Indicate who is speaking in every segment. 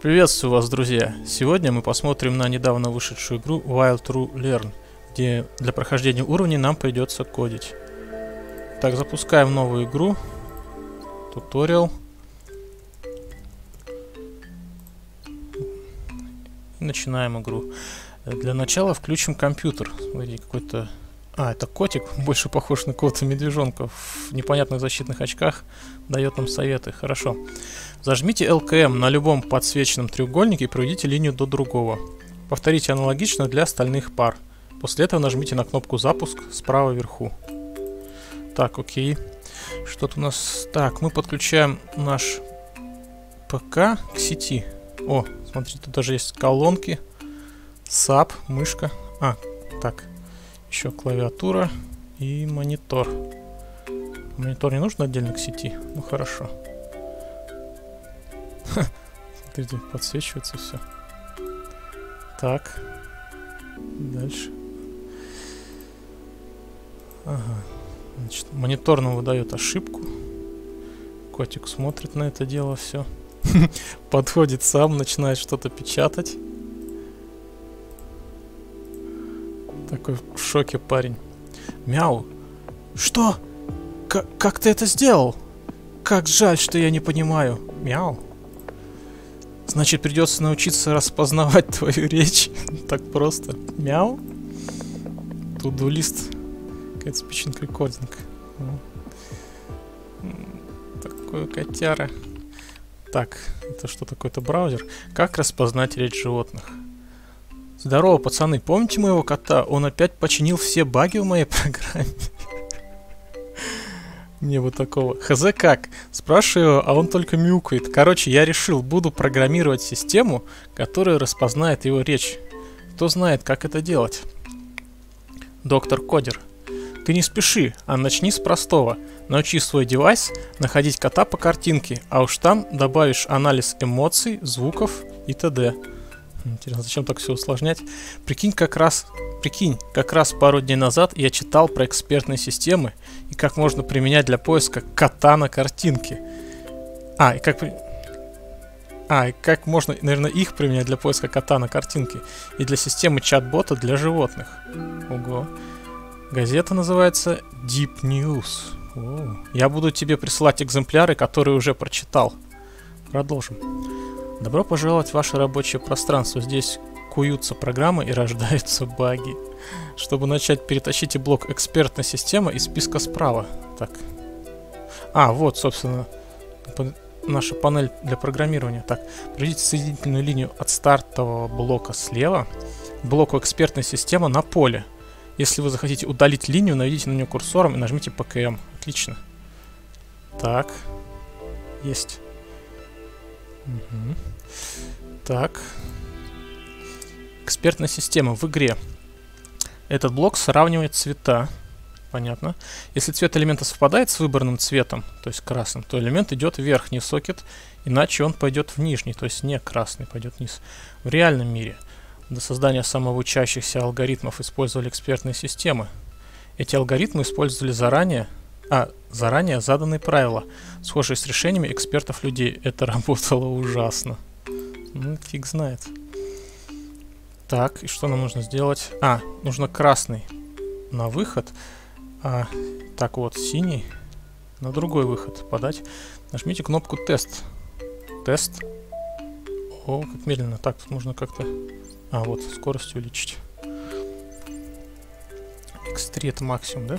Speaker 1: Приветствую вас, друзья! Сегодня мы посмотрим на недавно вышедшую игру Wild True Learn, где для прохождения уровней нам придется кодить. Так, запускаем новую игру. Туториал. Начинаем игру. Для начала включим компьютер. Смотрите, какой-то а, это котик, больше похож на кота медвежонка в непонятных защитных очках, дает нам советы. Хорошо. Зажмите LKM на любом подсвеченном треугольнике и проведите линию до другого. Повторите аналогично для остальных пар. После этого нажмите на кнопку запуск справа вверху. Так, окей. Что-то у нас... Так, мы подключаем наш ПК к сети. О, смотрите, тут даже есть колонки. SAP, мышка. А, так, еще клавиатура и монитор. Монитор не нужно отдельно к сети? Ну хорошо. Смотрите, подсвечивается все. Так. Дальше. Ага. Значит, монитор нам выдает ошибку. Котик смотрит на это дело все. Подходит сам, начинает что-то печатать. Такой в шоке парень. Мяу. Что? К как ты это сделал? Как жаль, что я не понимаю. Мяу. Значит, придется научиться распознавать твою речь. так просто. Мяу. Туду лист. Какая-то спичинг рекординг. Такой котяра. Так, это что такое-то браузер? Как распознать речь животных? Здорово, пацаны, помните моего кота? Он опять починил все баги в моей программе. Мне вот такого. Хз как? Спрашиваю, а он только мяукает. Короче, я решил, буду программировать систему, которая распознает его речь. Кто знает, как это делать? Доктор Кодер. Ты не спеши, а начни с простого. Научи свой девайс находить кота по картинке, а уж там добавишь анализ эмоций, звуков и т.д. Интересно, зачем так все усложнять? Прикинь, как раз, прикинь, как раз пару дней назад я читал про экспертные системы и как можно применять для поиска кота на картинке. А, и как... А, и как можно, наверное, их применять для поиска кота на картинке. И для системы чат-бота для животных. Ого. Газета называется Deep News. О, я буду тебе присылать экземпляры, которые уже прочитал. Продолжим. Добро пожаловать в ваше рабочее пространство. Здесь куются программы и рождаются баги. Чтобы начать, перетащите блок «Экспертная система» из списка справа. Так. А, вот, собственно, наша панель для программирования. Так, проведите соединительную линию от стартового блока слева к блоку «Экспертная система» на поле. Если вы захотите удалить линию, наведите на нее курсором и нажмите ПКМ. Отлично. Так. Есть. Так. Экспертная система в игре. Этот блок сравнивает цвета. Понятно. Если цвет элемента совпадает с выбранным цветом, то есть красным, то элемент идет в верхний сокет, иначе он пойдет в нижний, то есть не красный, пойдет вниз. В реальном мире до создания самообучающихся алгоритмов использовали экспертные системы. Эти алгоритмы использовали заранее а, заранее заданные правила, схожие с решениями экспертов людей. Это работало ужасно. Ну, фиг знает. Так, и что нам нужно сделать? А, нужно красный на выход. А, так вот, синий на другой выход подать. Нажмите кнопку тест. Тест. О, как медленно. Так, тут можно как-то... А, вот, скорость увеличить. X3 это максимум, да?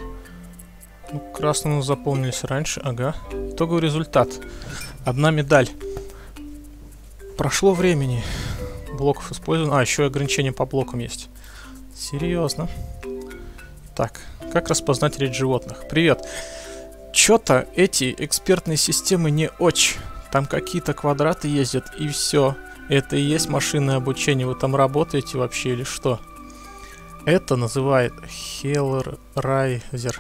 Speaker 1: Ну, красному заполнились раньше, ага. Итоговый результат. Одна медаль. Прошло времени. Блоков использовано. А, еще ограничения по блокам есть. Серьезно. Так, как распознать речь животных? Привет. Чё-то эти экспертные системы не очень. Там какие-то квадраты ездят и все. Это и есть машинное обучение. Вы там работаете вообще или что? Это называют Hellraiser.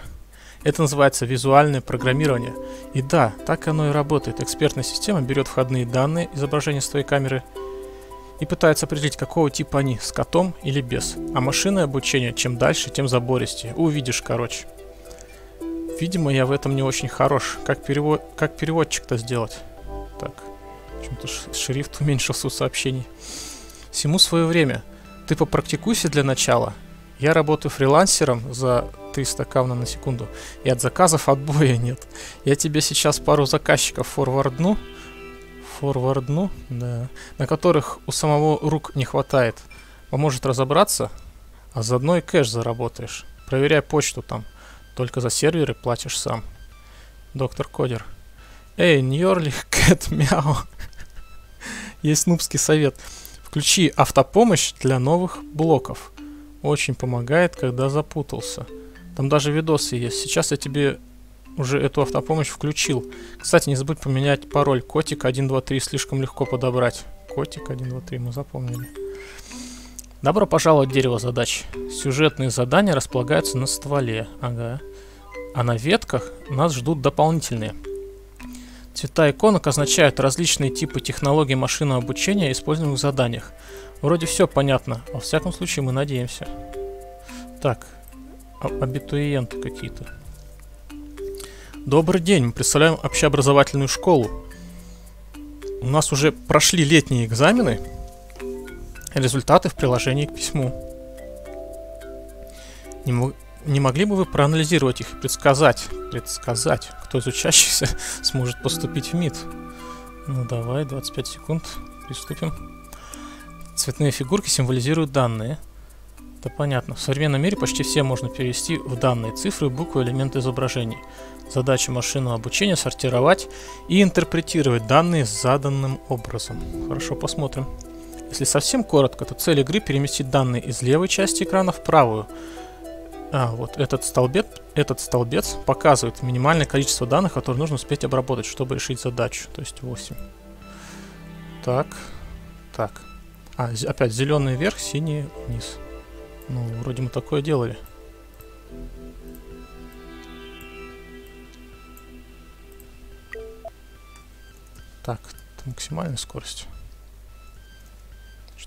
Speaker 1: Это называется визуальное программирование. И да, так оно и работает. Экспертная система берет входные данные изображения с твоей камеры и пытается определить, какого типа они, с котом или без. А машинное обучение, чем дальше, тем забористее. Увидишь, короче. Видимо, я в этом не очень хорош. Как, перевод... как переводчик-то сделать? Так. Почему-то шрифт уменьшился у сообщений. Всему свое время. Ты попрактикуйся для начала. Я работаю фрилансером за 300 кавна на секунду, и от заказов отбоя нет. Я тебе сейчас пару заказчиков форвардну, форвардну, да, на которых у самого рук не хватает. Поможет разобраться, а заодно и кэш заработаешь. Проверяй почту там. Только за серверы платишь сам. Доктор Кодер. Эй, Ньорли, Кэт, мяу. Есть нубский совет. Включи автопомощь для новых блоков. Очень помогает, когда запутался. Там даже видосы есть. Сейчас я тебе уже эту автопомощь включил. Кстати, не забудь поменять пароль. Котик 123 слишком легко подобрать. Котик 123 мы запомнили. Добро пожаловать в дерево задач. Сюжетные задания располагаются на стволе. Ага. А на ветках нас ждут дополнительные. Цвета иконок означают различные типы технологий машинного обучения, используемых в заданиях. Вроде все понятно, во всяком случае мы надеемся. Так, абитуриенты какие-то. Добрый день, мы представляем общеобразовательную школу. У нас уже прошли летние экзамены, Результаты в приложении к письму. Не, не могли бы вы проанализировать их и предсказать, предсказать, кто из учащихся сможет поступить в МИД? Ну давай, 25 секунд, приступим. Цветные фигурки символизируют данные. Это понятно. В современном мире почти все можно перевести в данные цифры, буквы, элементы изображений. Задача машинного обучения сортировать и интерпретировать данные заданным образом. Хорошо, посмотрим. Если совсем коротко, то цель игры переместить данные из левой части экрана в правую. А, вот этот столбец, этот столбец показывает минимальное количество данных, которые нужно успеть обработать, чтобы решить задачу, то есть 8. Так, так. А, опять зеленый вверх, синий вниз. Ну, вроде мы такое делали. Так, это максимальная скорость.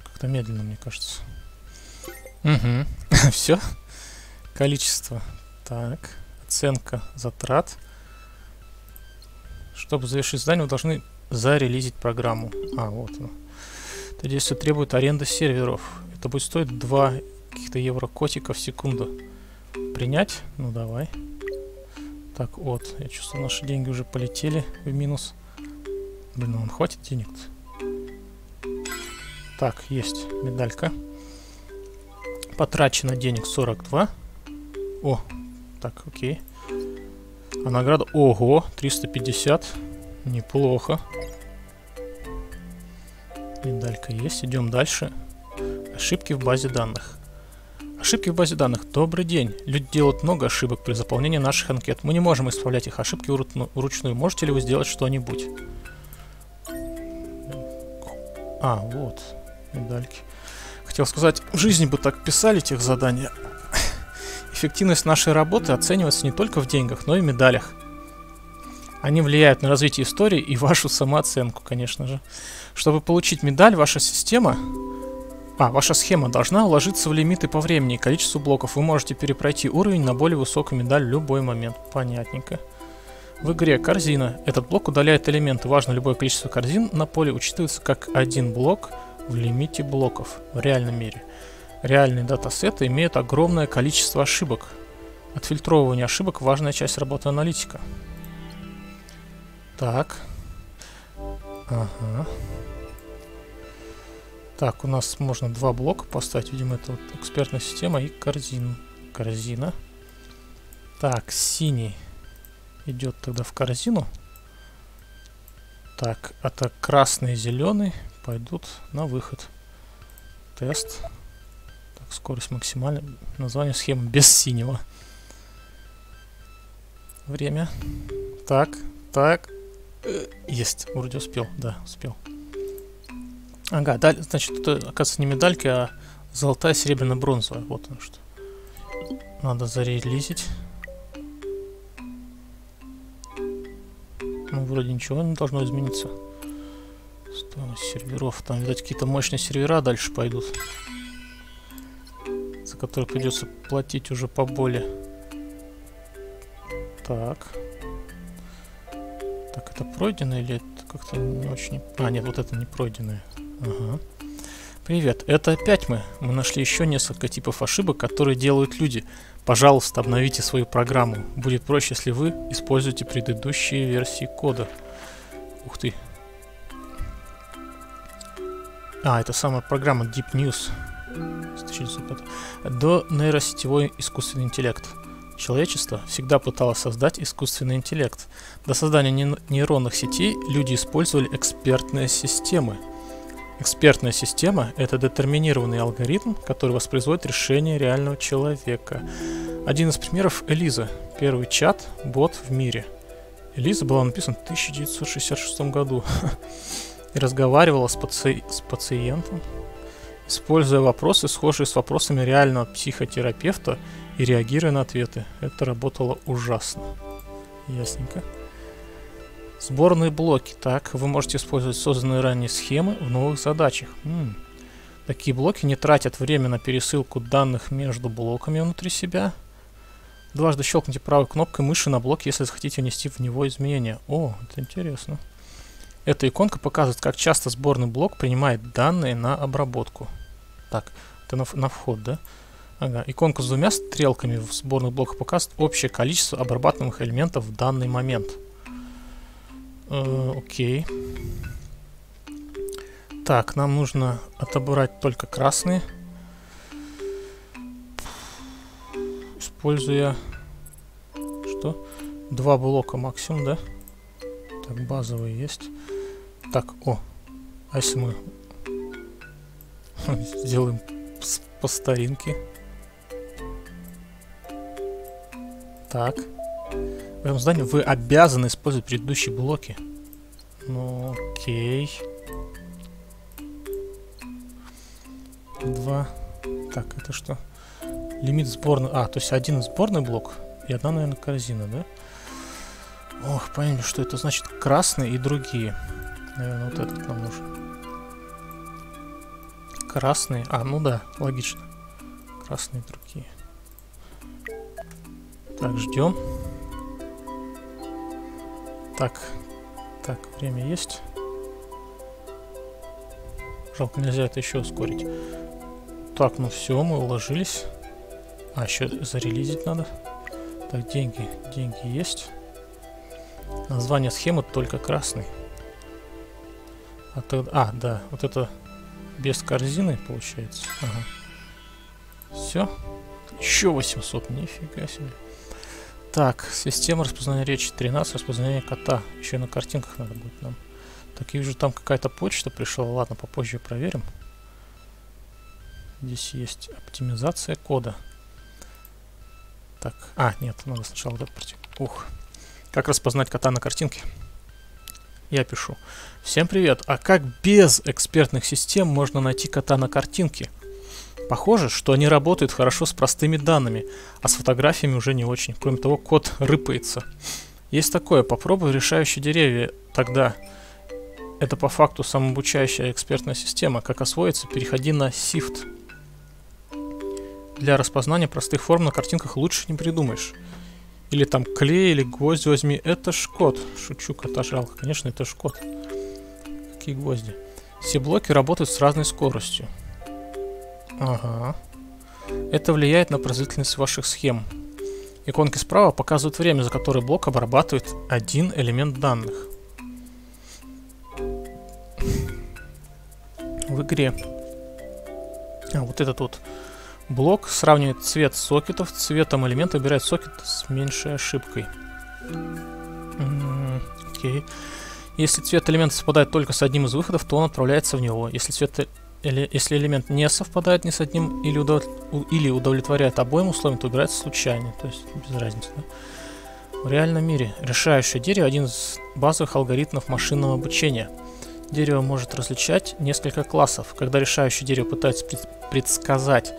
Speaker 1: Как-то медленно, мне кажется. Угу. Все. Количество. Так. Оценка затрат. Чтобы завершить задание, вы должны зарелизить программу. А, вот оно. Это действие требует аренды серверов. Это будет стоить 2 каких-то евро котика в секунду. Принять? Ну, давай. Так, вот. Я чувствую, наши деньги уже полетели в минус. Блин, ну он хватит денег-то? Так, есть медалька. Потрачено денег 42. О, так, окей. А награда... Ого, 350. Неплохо. Медалька есть. Идем дальше. Ошибки в базе данных. Ошибки в базе данных. Добрый день. Люди делают много ошибок при заполнении наших анкет. Мы не можем исправлять их ошибки вручную. Можете ли вы сделать что-нибудь? А, вот медальки. Хотел сказать, в жизни бы так писали тех задания. Эффективность нашей работы оценивается не только в деньгах, но и медалях. Они влияют на развитие истории и вашу самооценку, конечно же. Чтобы получить медаль, ваша система... А, ваша схема должна уложиться в лимиты по времени и количеству блоков. Вы можете перепройти уровень на более высокую медаль в любой момент. Понятненько. В игре корзина. Этот блок удаляет элементы. Важно, любое количество корзин на поле учитывается как один блок в лимите блоков в реальном мире. Реальные датасеты имеют огромное количество ошибок. Отфильтровывание ошибок – важная часть работы аналитика. Так. Ага. Так, у нас можно два блока поставить. Видимо, это вот экспертная система и корзину. Корзина. Так, синий идет тогда в корзину. Так, это красный и зеленый пойдут на выход. Тест. Так, скорость максимальная. Название схемы без синего. Время. Так, так. Э, есть, вроде успел, да, успел. Ага, даль, значит, это, оказывается, не медальки, а золотая, серебряная, бронзовая. Вот оно что. Надо зарелизить. Ну, вроде ничего не должно измениться. Стоимость серверов. Там, видать, какие-то мощные сервера дальше пойдут. За которые придется платить уже поболее. Так. Так, это пройдено или это как-то не очень... А, нет, вот это не пройденное. Ага. Привет, это опять мы. Мы нашли еще несколько типов ошибок, которые делают люди. Пожалуйста, обновите свою программу. Будет проще, если вы используете предыдущие версии кода. Ух ты. А, это самая программа Deep News. До нейросетевой искусственный интеллект. Человечество всегда пыталось создать искусственный интеллект. До создания нейронных сетей люди использовали экспертные системы. Экспертная система – это детерминированный алгоритм, который воспроизводит решение реального человека. Один из примеров – Элиза, первый чат-бот в мире. Элиза была написана в 1966 году и разговаривала с, паци... с пациентом, используя вопросы, схожие с вопросами реального психотерапевта и реагируя на ответы. Это работало ужасно. Ясненько. Сборные блоки. Так, вы можете использовать созданные ранее схемы в новых задачах. М-м. Такие блоки не тратят время на пересылку данных между блоками внутри себя. Дважды щелкните правой кнопкой мыши на блок, если захотите внести в него изменения. О, это интересно. Эта иконка показывает, как часто сборный блок принимает данные на обработку. Так, это на, на вход, да? Ага, иконка с двумя стрелками в сборных блоках показывает общее количество обрабатываемых элементов в данный момент. Э, окей. Так, нам нужно отобрать только красные. Используя... Что? Два блока максимум, да? Так, базовые есть. Так, о. А если мы сделаем по старинке? Так. Этом здании вы обязаны использовать предыдущие блоки. Ну, окей. Два. Так, это что? Лимит сборной. А, то есть один сборный блок и одна, наверное, корзина, да? Ох, поняли, что это значит красные и другие. Наверное, вот этот нам нужен. Красные. А, ну да, логично. Красные и другие. Так, ждем. Так, так, время есть. Жалко, нельзя это еще ускорить. Так, ну все, мы уложились. А, еще зарелизить надо. Так, деньги, деньги есть. Название схемы только красный. А, тогда, а, да, вот это без корзины получается. Ага. Все. Еще 800, нифига себе. Так, система распознания речи 13, распознание кота. Еще на картинках надо будет нам. Так, я вижу, там какая-то почта пришла. Ладно, попозже проверим. Здесь есть оптимизация кода. Так, а, нет, надо сначала вот пройти. Ух. Как распознать кота на картинке? Я пишу. Всем привет. А как без экспертных систем можно найти кота на картинке? Похоже, что они работают хорошо с простыми данными, а с фотографиями уже не очень. Кроме того, код рыпается. Есть такое, попробуй решающие деревья тогда. Это по факту самообучающая экспертная система. Как освоиться, переходи на SIFT. Для распознания простых форм на картинках лучше не придумаешь. Или там клей, или гвоздь возьми. Это ж код. Шучу, кота жалко. Конечно, это ж код. Какие гвозди? Все блоки работают с разной скоростью. Ага. Это влияет на производительность ваших схем. Иконки справа показывают время, за которое блок обрабатывает один элемент данных. В игре. А, вот этот вот блок сравнивает цвет сокетов с цветом элемента, выбирает сокет с меньшей ошибкой. Окей. Если цвет элемента совпадает только с одним из выходов, то он отправляется в него. Если цвет или, если элемент не совпадает ни с одним или, удов... или удовлетворяет обоим условиям, то играется случайно, то есть без разницы. Да? В реальном мире решающее дерево – один из базовых алгоритмов машинного обучения. Дерево может различать несколько классов. Когда решающее дерево пытается предсказать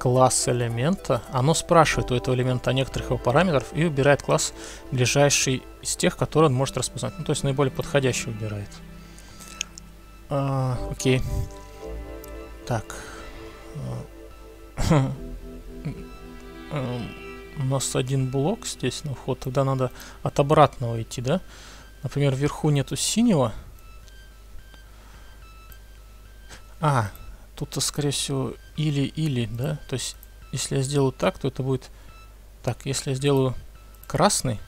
Speaker 1: класс элемента, оно спрашивает у этого элемента о некоторых его параметрах и выбирает класс ближайший из тех, которые он может распознать. Ну, то есть наиболее подходящий выбирает. А, окей. Так. Э, э, у нас один блок здесь на вход. Тогда надо от обратного идти, да? Например, вверху нету синего. А, тут-то, э, скорее всего, или-или, да? То есть, если я сделаю так, то это будет... Так, если я сделаю красный,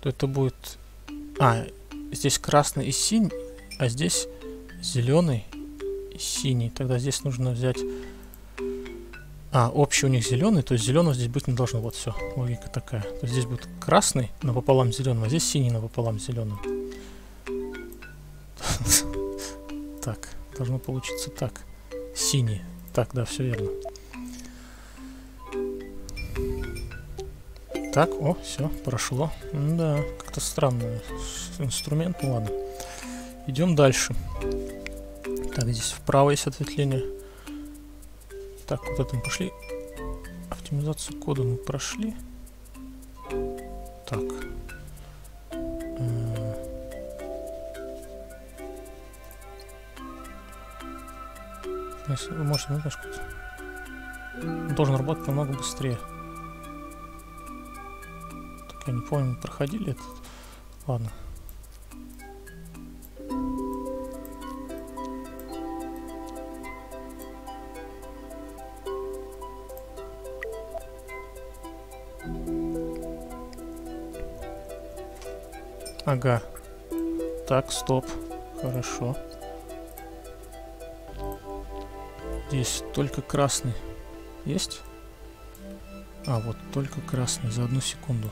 Speaker 1: то это будет... А, здесь красный и синий, а здесь зеленый синий. Тогда здесь нужно взять... А, общий у них зеленый, то есть зеленого здесь быть не должно. Вот все, логика такая. То есть здесь будет красный напополам зеленым, а здесь синий напополам зеленым. Так, должно получиться так. Синий. Так, да, все верно. Так, о, все, прошло. Да, как-то странно. Инструмент, ну ладно. Идем дальше. Так, здесь вправо есть ответвление. Так, это мы пошли. Оптимизацию кода мы прошли. Так. Если вы можете немножко... Должен работать намного быстрее. Так, я не помню, проходили этот. Ладно. Ага. Так, стоп. Хорошо. Здесь только красный. Есть? А, вот только красный за одну секунду.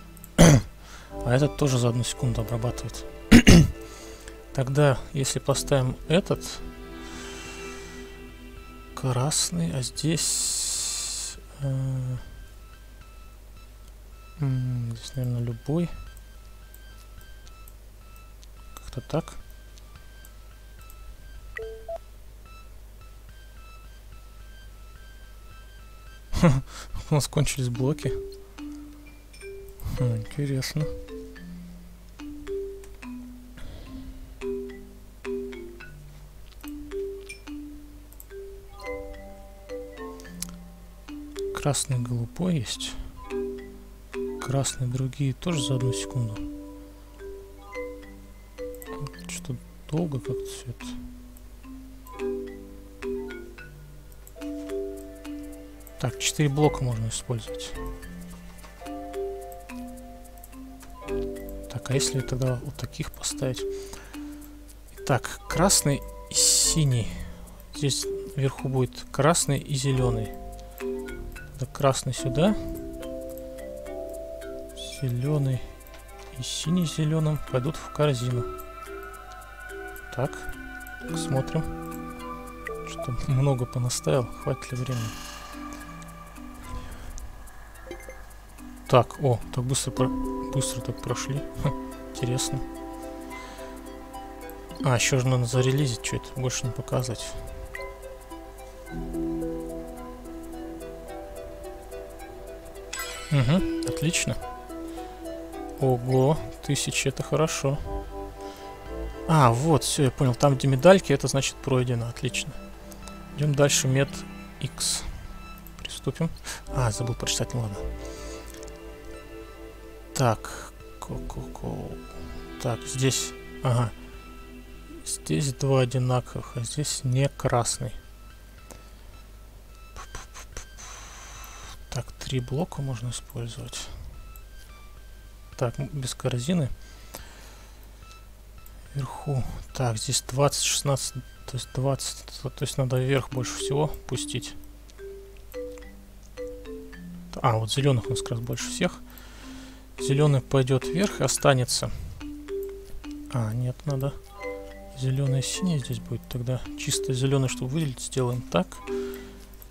Speaker 1: а этот тоже за одну секунду обрабатывает. Тогда, если поставим этот красный, а здесь... Э, здесь, наверное, любой. Как-то так. У нас кончились блоки. Хм, интересно. Красный голубой есть. Красные другие тоже за одну секунду. Долго как-то все это. Так, 4 блока можно использовать. Так, а если тогда вот таких поставить? Так, красный и синий. Здесь вверху будет красный и зеленый. Так, красный сюда. Зеленый и синий с зеленым пойдут в корзину. Так, смотрим. Что много понаставил, хватит ли времени. Так, о, так быстро, про... быстро так прошли. Интересно. А, еще же надо зарелизить, что это больше не показывать. Угу, отлично. Ого, тысячи, это хорошо. А, вот, все, я понял. Там, где медальки, это значит пройдено. Отлично. Идем дальше, мед X. Приступим. А, забыл прочитать, ну ладно. Так, ко-ко-ко. Так, здесь, ага. Здесь два одинаковых, а здесь не красный. Так, три блока можно использовать. Так, без корзины. Вверху. Так, здесь 20, 16, то есть 20. То, есть надо вверх больше всего пустить. А, вот зеленых у нас как раз больше всех. Зеленый пойдет вверх и останется. А, нет, надо зеленый синий здесь будет. Тогда чисто зеленый, чтобы выделить, сделаем так.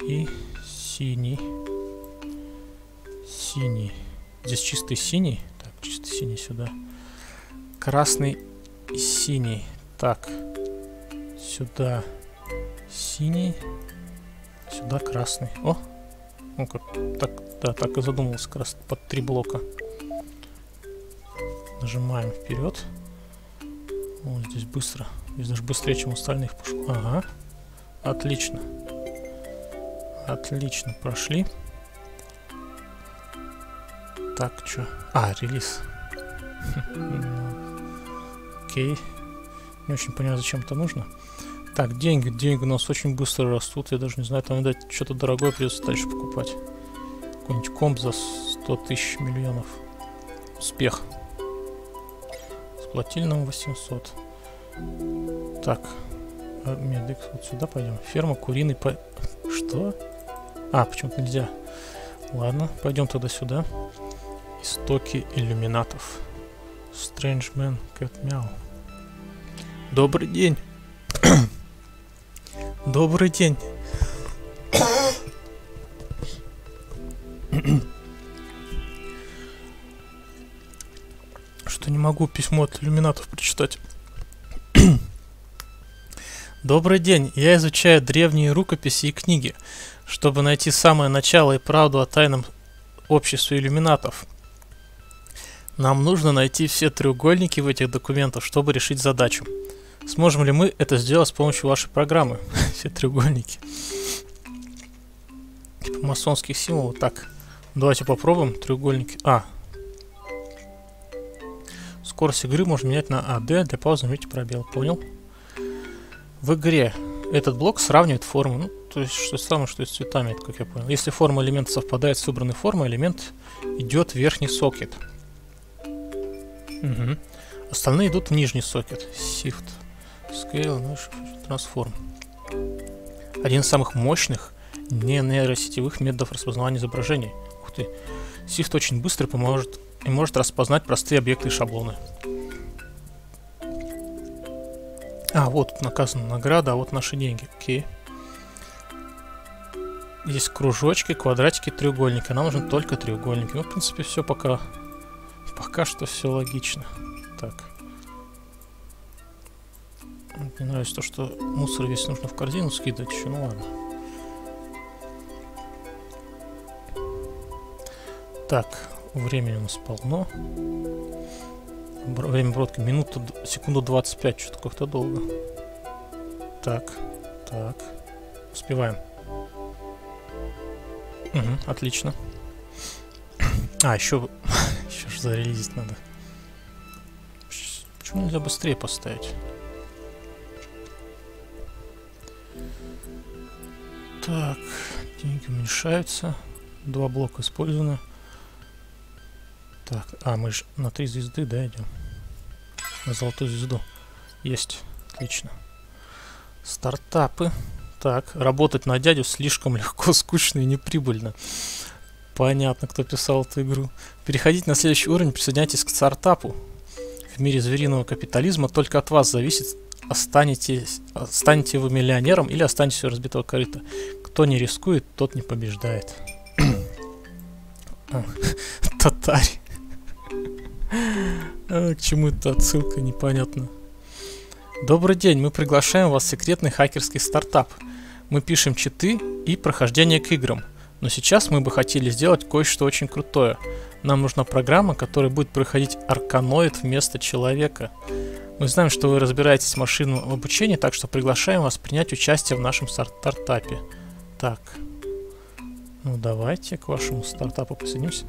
Speaker 1: И синий. Синий. Здесь чистый синий. Так, чистый синий сюда. Красный и синий. Так. Сюда синий. Сюда красный. О! Ну как, так, да, так и задумался, как раз под три блока. Нажимаем вперед. Вот здесь быстро. Здесь даже быстрее, чем у остальных пошло. Ага. Отлично. Отлично, прошли. Так, что? А, релиз. Окей. Не очень понимаю, зачем это нужно. Так, деньги. Деньги у нас очень быстро растут. Я даже не знаю, там, видать, что-то дорогое придется дальше покупать. Какой-нибудь комп за 100 тысяч миллионов. Успех. Сплотили нам 800. Так. А, медик, вот сюда пойдем. Ферма куриный по... Что? А, почему-то нельзя. Ладно, пойдем тогда сюда. Истоки иллюминатов. Man Cat Meow. Добрый день. Добрый день. Что не могу письмо от иллюминатов прочитать. Добрый день. Я изучаю древние рукописи и книги, чтобы найти самое начало и правду о тайном обществе иллюминатов. Нам нужно найти все треугольники в этих документах, чтобы решить задачу. Сможем ли мы это сделать с помощью вашей программы? Все треугольники. Типа масонских символов. Так, давайте попробуем треугольники. А. Скорость игры можно менять на AD. Для паузы нажмите пробел. Понял? В игре этот блок сравнивает формы. Ну, то есть, что самое, что и с цветами, это как я понял. Если форма элемента совпадает с выбранной формой, элемент идет в верхний сокет. Угу. Остальные идут в нижний сокет. Shift. Scale, Transform. Один из самых мощных не нейросетевых методов распознавания изображений. Ух ты. Shift очень быстро поможет и может распознать простые объекты и шаблоны. А, вот наказана награда, а вот наши деньги. Окей. Есть кружочки, квадратики, треугольники. Нам нужны только треугольники. Ну, в принципе, все пока... Пока что все логично. Так. Мне нравится то, что мусор весь нужно в корзину скидывать еще, ну ладно. Так, времени у нас полно. Время обработки минуту, секунду 25, что-то как-то долго. Так, так. Успеваем. Угу, отлично. А, еще, еще же зарелизить надо. Почему нельзя быстрее поставить? Так, деньги уменьшаются. Два блока использованы. Так, а мы же на три звезды, да, идем? На золотую звезду. Есть. Отлично. Стартапы. Так, работать на дядю слишком легко, скучно и неприбыльно. Понятно, кто писал эту игру. Переходите на следующий уровень, присоединяйтесь к стартапу. В мире звериного капитализма только от вас зависит, останетесь, станете вы миллионером или останетесь у разбитого корыта. Кто не рискует, тот не побеждает. Татарь. А, к чему это отсылка, непонятно. Добрый день, мы приглашаем вас в секретный хакерский стартап. Мы пишем читы и прохождение к играм. Но сейчас мы бы хотели сделать кое-что очень крутое. Нам нужна программа, которая будет проходить арканоид вместо человека. Мы знаем, что вы разбираетесь в машинном обучении, так что приглашаем вас принять участие в нашем стартапе. Так. Ну давайте к вашему стартапу присоединимся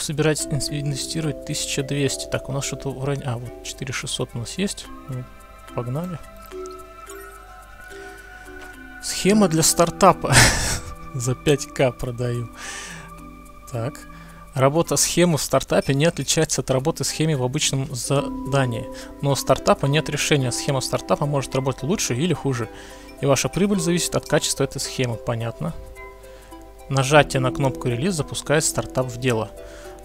Speaker 1: собираетесь инвестировать 1200. Так, у нас что-то уровень... А, вот 4600 у нас есть. Ну, погнали. Схема для стартапа. За 5к продаю. Так. Работа схемы в стартапе не отличается от работы схемы в обычном задании. Но у стартапа нет решения. Схема стартапа может работать лучше или хуже. И ваша прибыль зависит от качества этой схемы. Понятно. Нажатие на кнопку релиз запускает стартап в дело.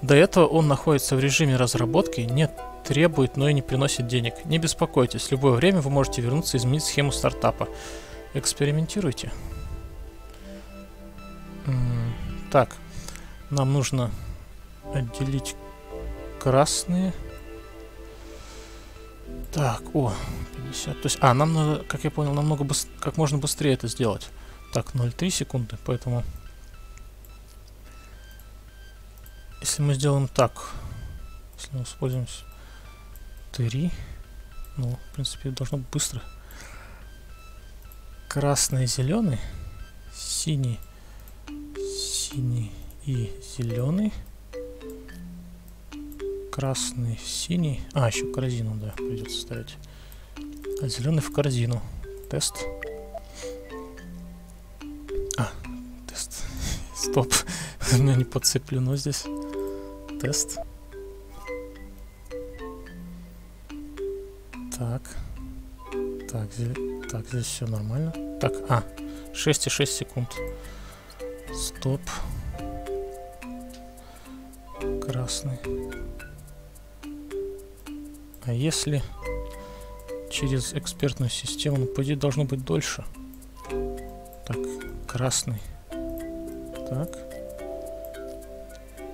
Speaker 1: До этого он находится в режиме разработки, не требует, но и не приносит денег. Не беспокойтесь, в любое время вы можете вернуться и изменить схему стартапа. Экспериментируйте. Так, нам нужно отделить красные. Так, о, 50. То есть, а, нам надо, как я понял, намного быс как можно быстрее это сделать. Так, 0,3 секунды, поэтому Если мы сделаем так, если мы используем 3, ну, в принципе, должно быть быстро. Красный, зеленый, синий, синий и зеленый. Красный, синий. А, еще корзину, да, придется ставить. А зеленый в корзину. тест. А, тест. Стоп. У меня не подцеплено здесь. Тест. Так. Так, здесь, так, здесь все нормально. Так, а, 6,6 секунд. Стоп. Красный. А если через экспертную систему, ну, по идее, должно быть дольше. Так, красный. Так.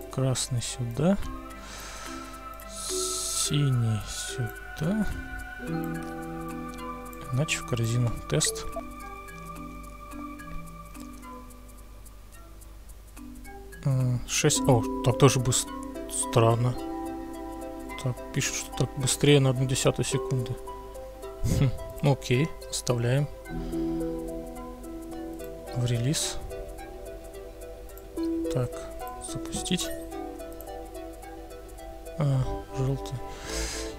Speaker 1: Красный сюда. Синий сюда. Иначе в корзину. Тест. Шесть. О, так тоже бы странно. Так, пишет, что так быстрее на одну десятую секунды. Хм, окей, оставляем. В релиз. Так, запустить. А, желтый.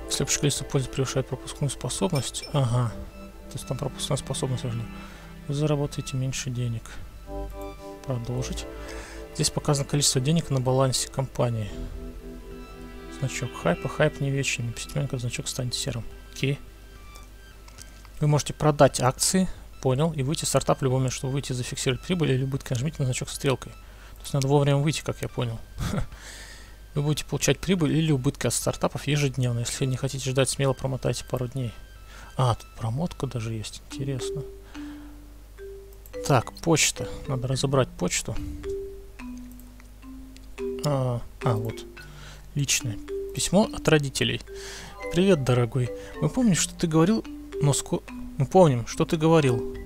Speaker 1: Если общее количество пользы превышает пропускную способность. Ага. То есть там пропускная способность важна. Вы заработаете меньше денег. Продолжить. Здесь показано количество денег на балансе компании. Значок хайпа. Хайп не вечный. Постепенно значок станет серым. Окей. Вы можете продать акции. Понял. И выйти в стартап момент, чтобы выйти зафиксировать прибыль или убытки. Нажмите на значок стрелкой. То есть надо вовремя выйти, как я понял. Вы будете получать прибыль или убытки от стартапов ежедневно. Если не хотите ждать, смело промотайте пару дней. А, тут промотка даже есть. Интересно. Так, почта. Надо разобрать почту. А, а, вот. Личное. Письмо от родителей. Привет, дорогой. Мы помним, что ты говорил, но скоро... Мы помним, что ты говорил,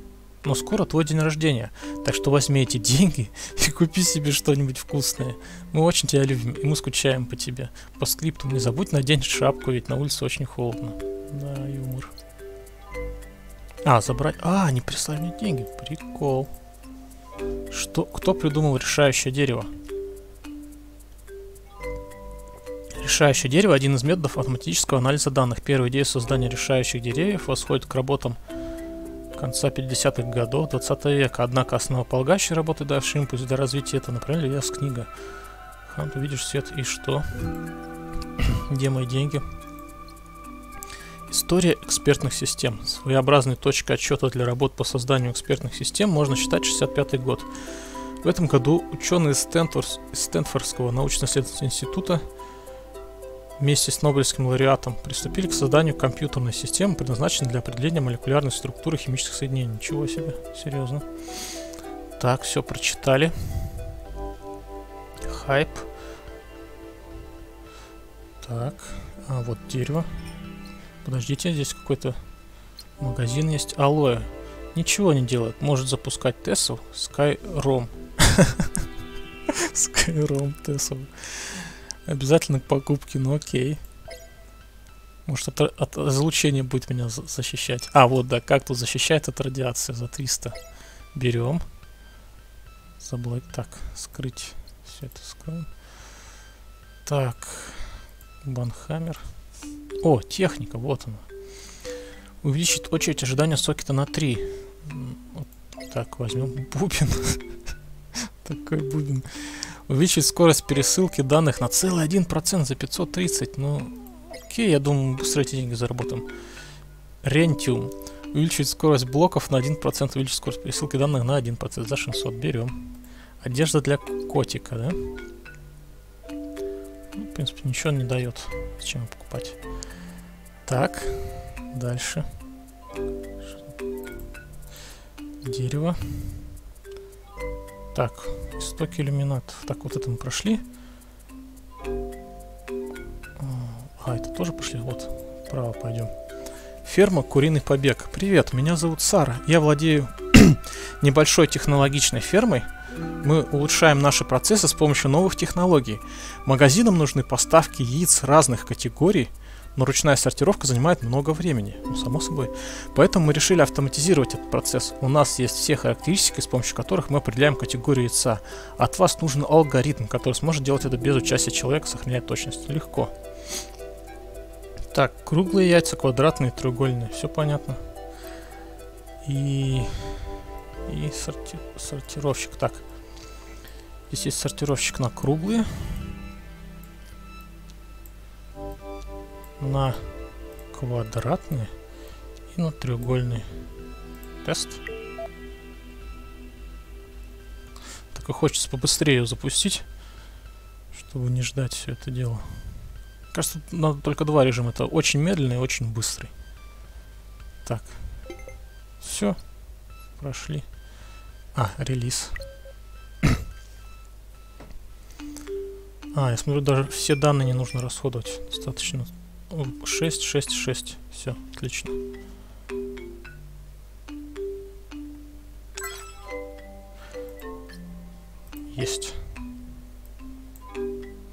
Speaker 1: но скоро твой день рождения, так что возьми эти деньги и купи себе что-нибудь вкусное. Мы очень тебя любим, и мы скучаем по тебе. По скрипту не забудь надеть шапку, ведь на улице очень холодно. Да, юмор. А, забрать... А, они прислали мне деньги. Прикол. Что... Кто придумал решающее дерево? Решающее дерево – один из методов автоматического анализа данных. Первая идея создания решающих деревьев восходит к работам конца 50-х годов 20 века. Однако основополагающей работы дальше импульс для развития это, например, Ильяс книга. Хам, ты видишь свет и что? Где мои деньги? История экспертных систем. Своеобразной точкой отсчета для работ по созданию экспертных систем можно считать 65 год. В этом году ученые из Стэнфордского научно-исследовательского института вместе с Нобелевским лауреатом приступили к созданию компьютерной системы, предназначенной для определения молекулярной структуры химических соединений. Ничего себе, серьезно. Так, все прочитали. Хайп. Так, а вот дерево. Подождите, здесь какой-то магазин есть. Алоэ. Ничего не делает. Может запускать Тессу. Skyrom. Skyrom Тессу. Обязательно к покупке, ну окей. Может от, от излучения будет меня защищать. А, вот, да, как тут защищает от радиации за 300. Берем. Заблок. Так, скрыть. Все это скроем. Так. Банхаммер. О, техника, вот она. Увеличить очередь ожидания сокета на 3. Вот так, возьмем бубен. Такой бубен. Увеличить скорость пересылки данных на целый 1% за 530. Ну, окей, я думаю, быстро эти деньги заработаем. Rentium. Увеличить скорость блоков на 1%, увеличить скорость пересылки данных на 1% за 600. Берем. Одежда для котика, да? Ну, в принципе, ничего не дает. Зачем покупать? Так, дальше. Дерево. Так, истоки иллюминатов. Так, вот это мы прошли. А, это тоже пошли. Вот, вправо пойдем. Ферма «Куриный побег». Привет, меня зовут Сара. Я владею небольшой технологичной фермой. Мы улучшаем наши процессы с помощью новых технологий. Магазинам нужны поставки яиц разных категорий – но ручная сортировка занимает много времени, ну, само собой. Поэтому мы решили автоматизировать этот процесс. У нас есть все характеристики, с помощью которых мы определяем категорию яйца. От вас нужен алгоритм, который сможет делать это без участия человека, сохраняя точность. Легко. Так, круглые яйца, квадратные, треугольные. Все понятно. и, и сорти, сортировщик. Так, здесь есть сортировщик на круглые, на квадратные и на треугольные. Тест. Так и хочется побыстрее ее запустить, чтобы не ждать все это дело. Кажется, надо только два режима. Это очень медленный и очень быстрый. Так. Все. Прошли. А, релиз. а, я смотрю, даже все данные не нужно расходовать. Достаточно 6, 6, 6. Все, отлично. Есть.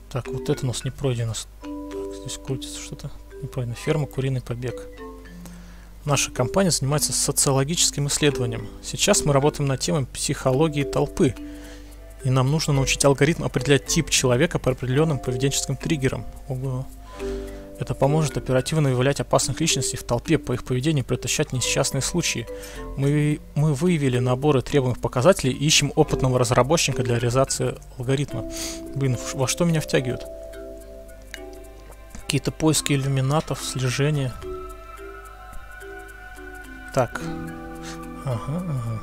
Speaker 1: Так, вот это у нас не пройдено. Так, здесь крутится что-то. Не пройдено. Ферма Куриный Побег. Наша компания занимается социологическим исследованием. Сейчас мы работаем над темой психологии толпы. И нам нужно научить алгоритм определять тип человека по определенным поведенческим триггерам. Ого. Это поможет оперативно выявлять опасных личностей в толпе, по их поведению предотвращать несчастные случаи. Мы, мы выявили наборы требуемых показателей и ищем опытного разработчика для реализации алгоритма. Блин, во что меня втягивают? Какие-то поиски иллюминатов, слежения. Так. Ага, ага.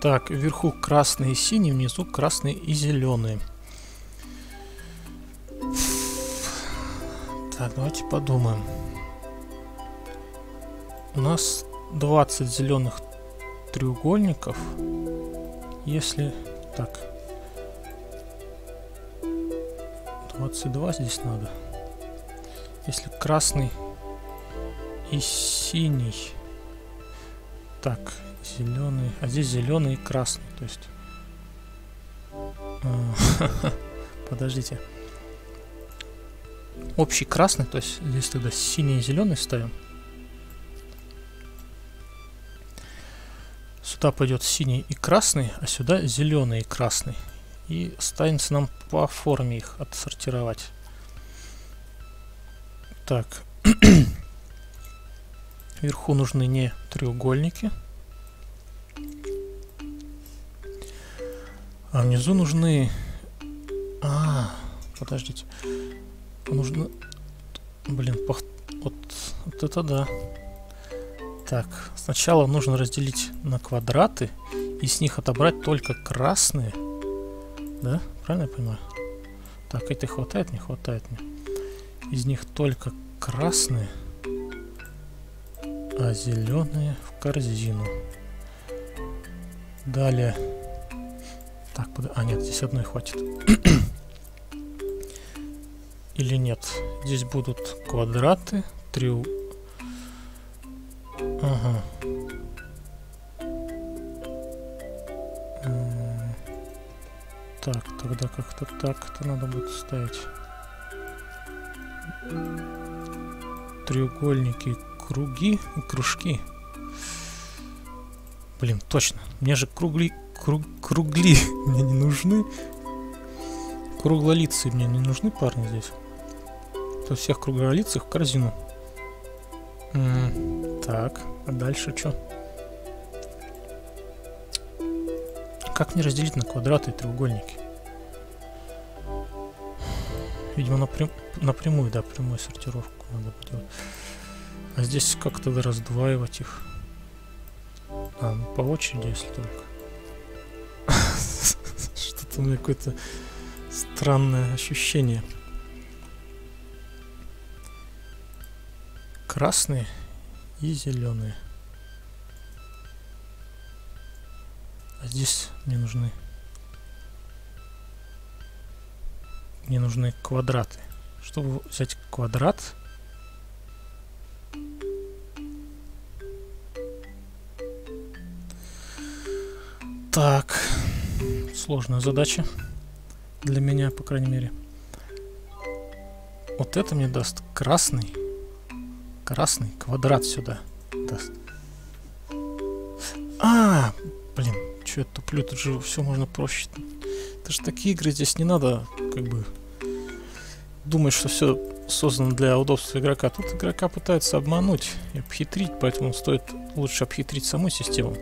Speaker 1: Так, вверху красные и синие, внизу красные и зеленые. Так, давайте подумаем. У нас 20 зеленых треугольников. Если... Так. 22 здесь надо. Если красный и синий. Так, зеленый. А здесь зеленый и красный. То есть... А, подождите общий красный, то есть здесь тогда синий и зеленый ставим. Сюда пойдет синий и красный, а сюда зеленый и красный. И останется нам по форме их отсортировать. Так. Вверху нужны не треугольники. А внизу нужны... А, подождите. Нужно... Блин, пох... вот, вот это да. Так, сначала нужно разделить на квадраты и с них отобрать только красные. Да? Правильно я понимаю? Так, это хватает, не хватает мне. Из них только красные, а зеленые в корзину. Далее. Так, под... а нет, здесь одной хватит или нет. Здесь будут квадраты, трю... Ага. Так, тогда как-то так это надо будет ставить. Треугольники, круги и кружки. Блин, точно. Мне же кругли... Круг, кругли мне не нужны. Круглолицы мне не нужны парни здесь. То всех круглолицых в корзину. М так, а дальше что? Как мне разделить на квадраты и треугольники? Видимо, напрям напрямую, да, прямую сортировку надо делать. А здесь как тогда раздваивать их? А, ну по очереди, если только. Что-то у меня какое-то странное ощущение. Красные и зеленые. А здесь мне нужны мне нужны квадраты. Чтобы взять квадрат, Так, сложная задача для меня, по крайней мере. Вот это мне даст красный красный квадрат сюда даст. А, блин, что я туплю, тут же все можно проще. Это же такие игры, здесь не надо, как бы, думать, что все создано для удобства игрока. Тут игрока пытаются обмануть и обхитрить, поэтому стоит лучше обхитрить саму систему.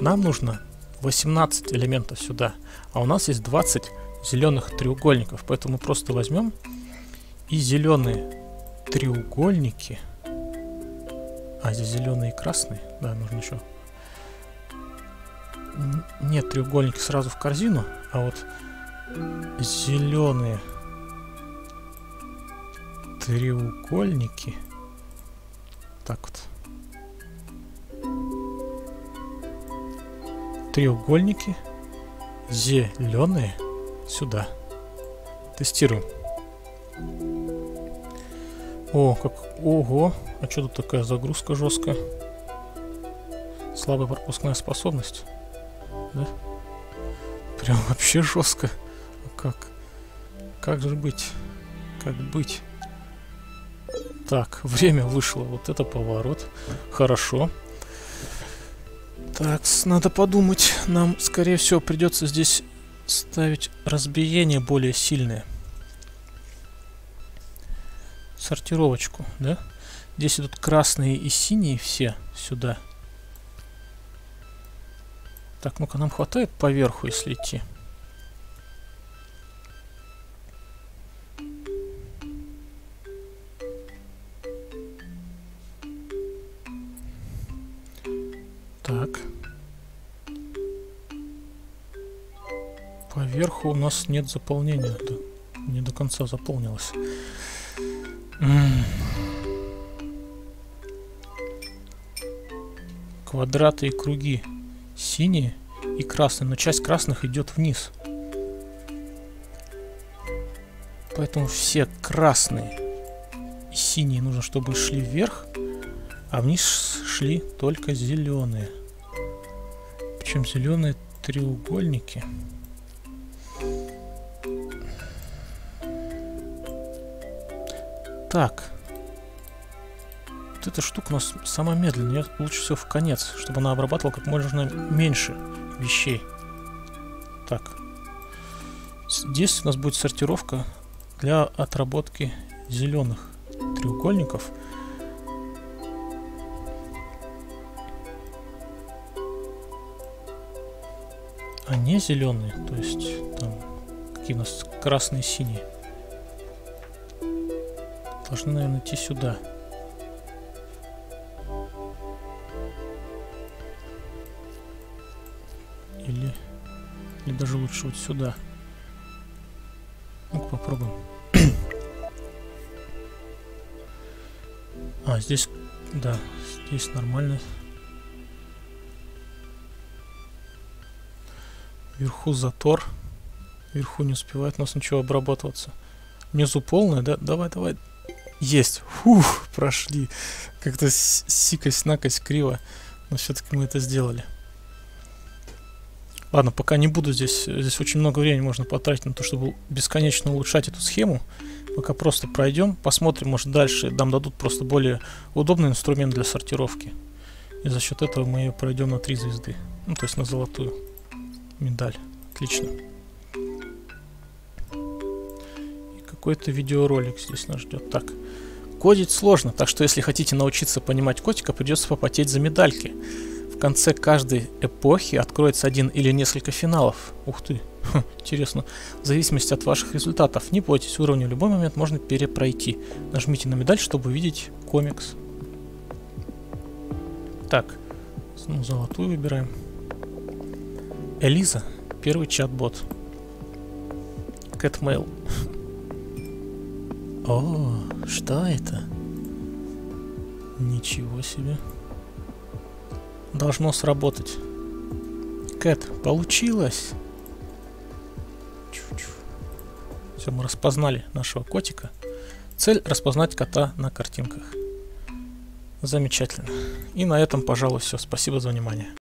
Speaker 1: Нам нужно 18 элементов сюда, а у нас есть 20 зеленых треугольников, поэтому просто возьмем и зеленые треугольники, а здесь зеленые и красные, да, нужно еще нет треугольники сразу в корзину, а вот зеленые треугольники. Так вот. Треугольники зеленые сюда. Тестируем. О, как... Ого! А что тут такая загрузка жесткая? Слабая пропускная способность. Да? Прям вообще жестко. А как? Как же быть? Как быть? Так, время вышло. Вот это поворот. Хорошо. Так, надо подумать. Нам, скорее всего, придется здесь ставить разбиение более сильное. Сортировочку, да? Здесь идут красные и синие все сюда. Так, ну-ка, нам хватает поверху, если идти. Так. Поверху у нас нет заполнения. Это не до конца заполнилось. Квадраты и круги синие и красные, но часть красных идет вниз. Поэтому все красные и синие нужно, чтобы шли вверх, а вниз шли только зеленые. Причем зеленые треугольники. Так. Вот эта штука у нас самая медленная. лучше всего в конец, чтобы она обрабатывала как можно меньше вещей. Так. Здесь у нас будет сортировка для отработки зеленых треугольников. Не зеленые, то есть там какие у нас красные, синие. Должны, наверное, идти сюда. Или, или даже лучше вот сюда. ну попробуем. а, здесь, да, здесь нормально. Вверху затор. Вверху не успевает у нас ничего обрабатываться. Внизу полное, да? Давай, давай. Есть. Фух, прошли. Как-то сикость-накость криво. Но все-таки мы это сделали. Ладно, пока не буду здесь. Здесь очень много времени можно потратить на то, чтобы бесконечно улучшать эту схему. Пока просто пройдем, посмотрим, может дальше нам дадут просто более удобный инструмент для сортировки. И за счет этого мы ее пройдем на 3 звезды. Ну, то есть на золотую медаль. Отлично. Какой-то видеоролик здесь нас ждет. Так, кодить сложно, так что если хотите научиться понимать котика, придется попотеть за медальки. В конце каждой эпохи откроется один или несколько финалов. Ух ты, Ха, интересно. В зависимости от ваших результатов. Не бойтесь, уровни в любой момент можно перепройти. Нажмите на медаль, чтобы увидеть комикс. Так, ну, золотую выбираем. Элиза, первый чат-бот. Кэтмейл. О, что это? Ничего себе. Должно сработать. Кэт, получилось. Все, мы распознали нашего котика. Цель распознать кота на картинках. Замечательно. И на этом, пожалуй, все. Спасибо за внимание.